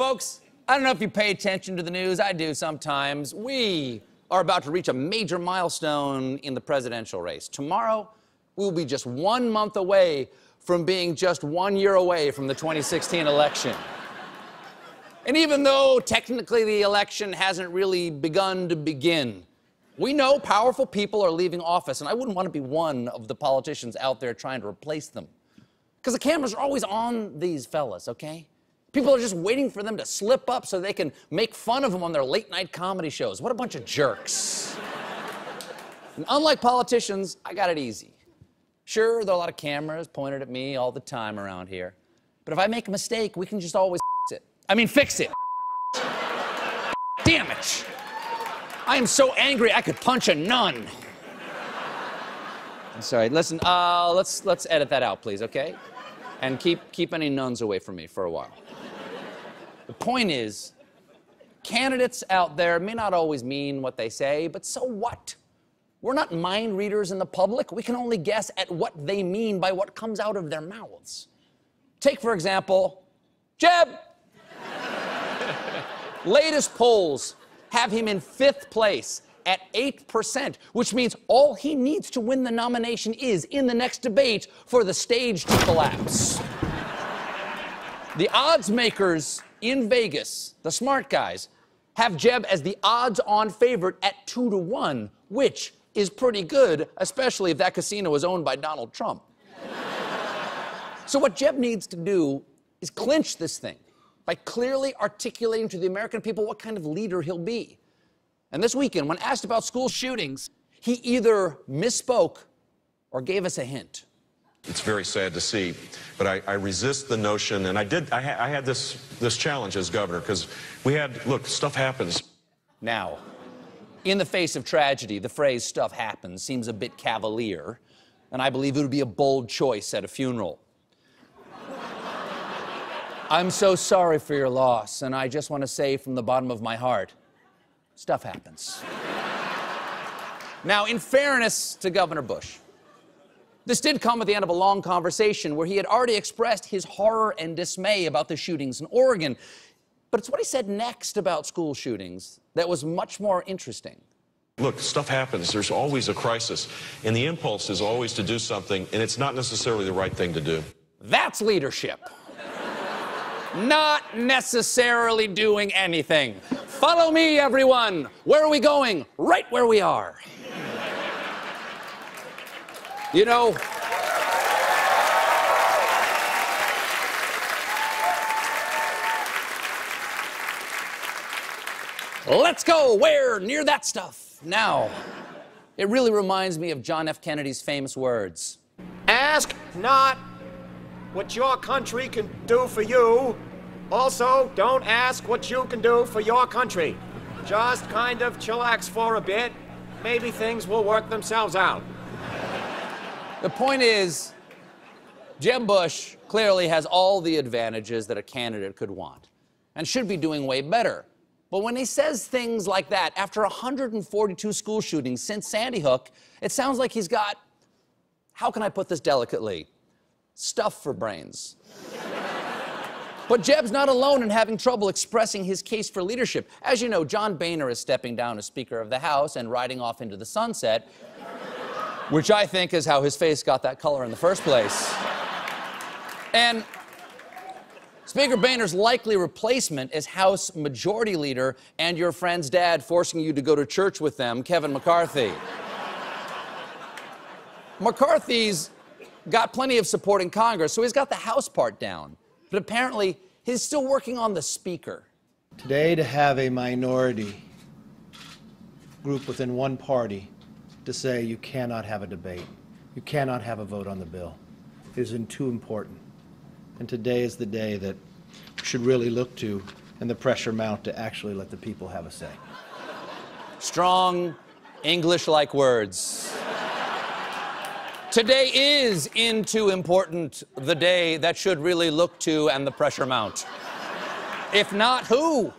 Folks, I don't know if you pay attention to the news. I do sometimes. We are about to reach a major milestone in the presidential race. Tomorrow, we will be just one month away from being just one year away from the 2016 election. And even though technically the election hasn't really begun to begin, we know powerful people are leaving office, and I wouldn't want to be one of the politicians out there trying to replace them. Because the cameras are always on these fellas, okay? People are just waiting for them to slip up so they can make fun of them on their late night comedy shows. What a bunch of jerks. and unlike politicians, I got it easy. Sure, there are a lot of cameras pointed at me all the time around here. But if I make a mistake, we can just always it. I mean, fix it. Damn it. I am so angry I could punch a nun. I'm sorry. Listen, uh, let's let's edit that out, please, okay? And keep keep any nuns away from me for a while. The point is, candidates out there may not always mean what they say, but so what? We're not mind readers in the public. We can only guess at what they mean by what comes out of their mouths. Take, for example, Jeb. Latest polls have him in fifth place at 8%, which means all he needs to win the nomination is, in the next debate, for the stage to collapse. the odds makers in Vegas, the smart guys, have Jeb as the odds on favorite at 2 to 1, which is pretty good, especially if that casino is owned by Donald Trump. so, what Jeb needs to do is clinch this thing by clearly articulating to the American people what kind of leader he'll be. And this weekend, when asked about school shootings, he either misspoke or gave us a hint. It's very sad to see, but I, I resist the notion, and I did. I, ha I had this this challenge as governor because we had look, stuff happens. Now, in the face of tragedy, the phrase stuff happens seems a bit cavalier, and I believe it would be a bold choice at a funeral. I'm so sorry for your loss, and I just want to say from the bottom of my heart stuff happens. now, in fairness to Governor Bush, this did come at the end of a long conversation where he had already expressed his horror and dismay about the shootings in Oregon. But it's what he said next about school shootings that was much more interesting. Look, stuff happens. There's always a crisis. And the impulse is always to do something, and it's not necessarily the right thing to do. That's leadership. not necessarily doing anything. Follow me, everyone. Where are we going? Right where we are. You know, Let's go. Where? Near that stuff. Now, it really reminds me of John F. Kennedy's famous words Ask not what your country can do for you. Also, don't ask what you can do for your country. Just kind of chillax for a bit. Maybe things will work themselves out. The point is, Jeb Bush clearly has all the advantages that a candidate could want and should be doing way better. But when he says things like that, after 142 school shootings since Sandy Hook, it sounds like he's got, how can I put this delicately? Stuff for brains. but Jeb's not alone in having trouble expressing his case for leadership. As you know, John Boehner is stepping down as Speaker of the House and riding off into the sunset, which I think is how his face got that color in the first place. And Speaker Boehner's likely replacement is House Majority Leader and your friend's dad forcing you to go to church with them, Kevin McCarthy. McCarthy's got plenty of support in Congress, so he's got the House part down. But apparently, he's still working on the Speaker. Today, to have a minority group within one party to say you cannot have a debate, you cannot have a vote on the bill, isn't too important. And today is the day that we should really look to and the pressure mount to actually let the people have a say. Strong English like words. Today is into important the day that should really look to and the pressure mount. If not, who?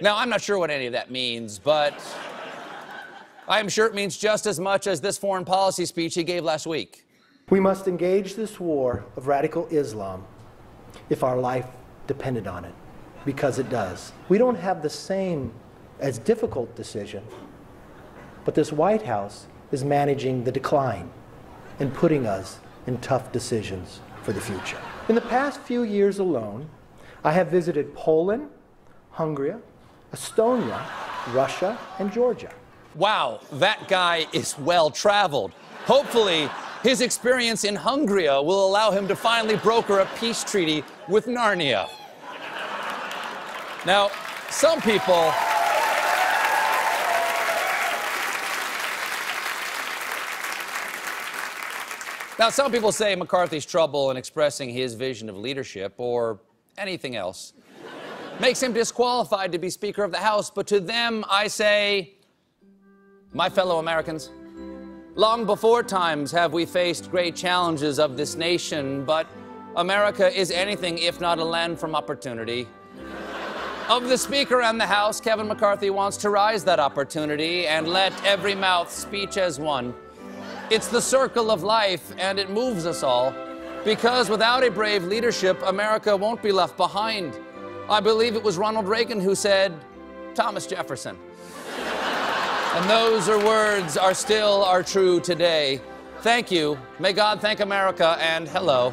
Now, I'm not sure what any of that means, but I'm sure it means just as much as this foreign policy speech he gave last week. We must engage this war of radical Islam if our life depended on it. because it does. We don't have the same as difficult decision, but this White House is managing the decline and putting us in tough decisions for the future. In the past few years alone, I have visited Poland, Hungary, Estonia, Russia, and Georgia. Wow, that guy is well traveled. Hopefully, his experience in Hungary will allow him to finally broker a peace treaty with Narnia. Now, some people. Now, some people say McCarthy's trouble in expressing his vision of leadership or anything else makes him disqualified to be Speaker of the House. But to them, I say, my fellow Americans, long before times have we faced great challenges of this nation, but America is anything if not a land from opportunity. Of the Speaker and the House, Kevin McCarthy wants to rise that opportunity and let every mouth speech as one. It's the circle of life, and it moves us all. Because without a brave leadership, America won't be left behind. I believe it was Ronald Reagan who said, Thomas Jefferson. And those are words are still are true today. Thank you. May God thank America, and hello.